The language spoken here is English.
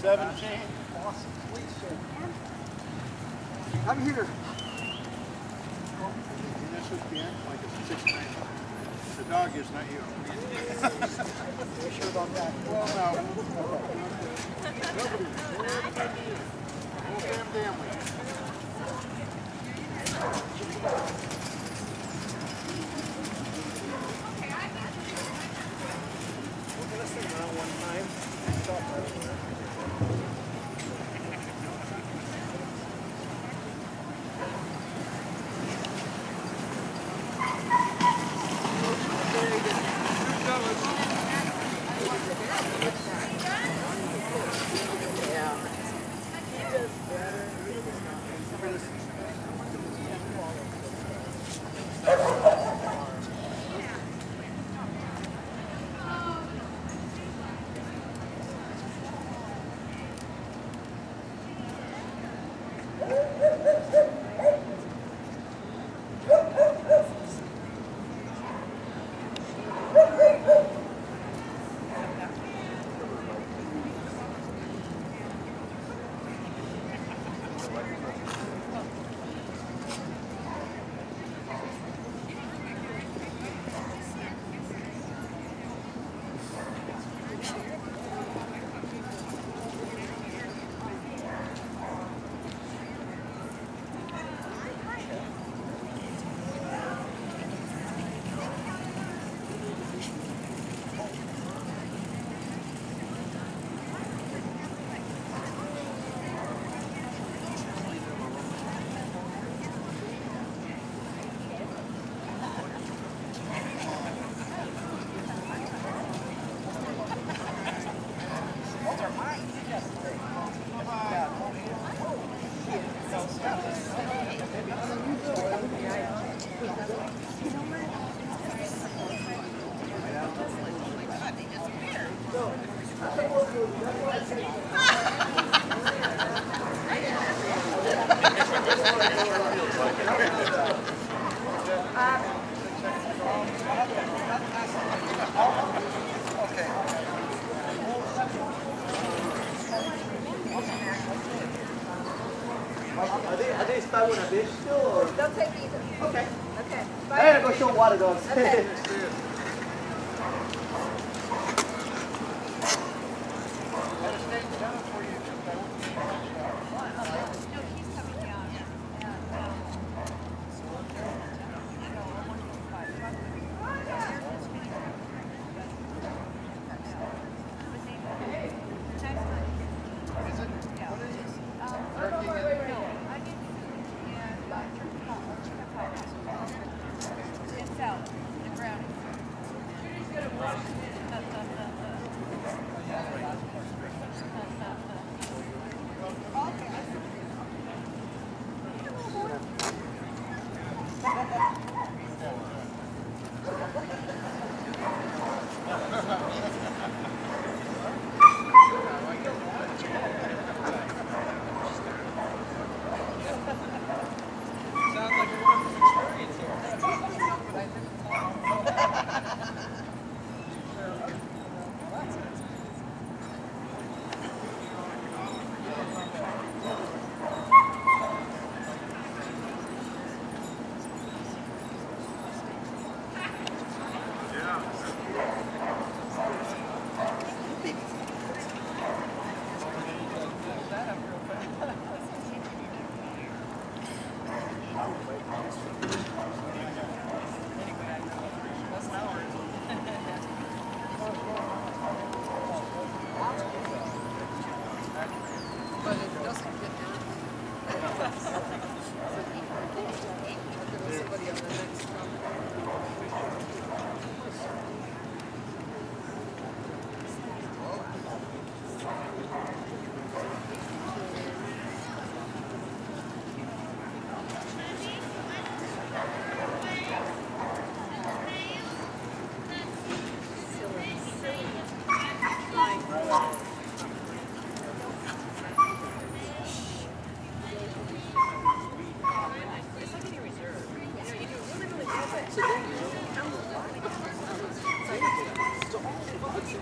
Seventeen. Awesome. I'm here. And this would be like a six. The dog is not you. Sure about that. Well, no. Are they, are they stuck with a dish still or? Don't take either. Okay. Okay. I gotta go show water dogs. Okay. 네.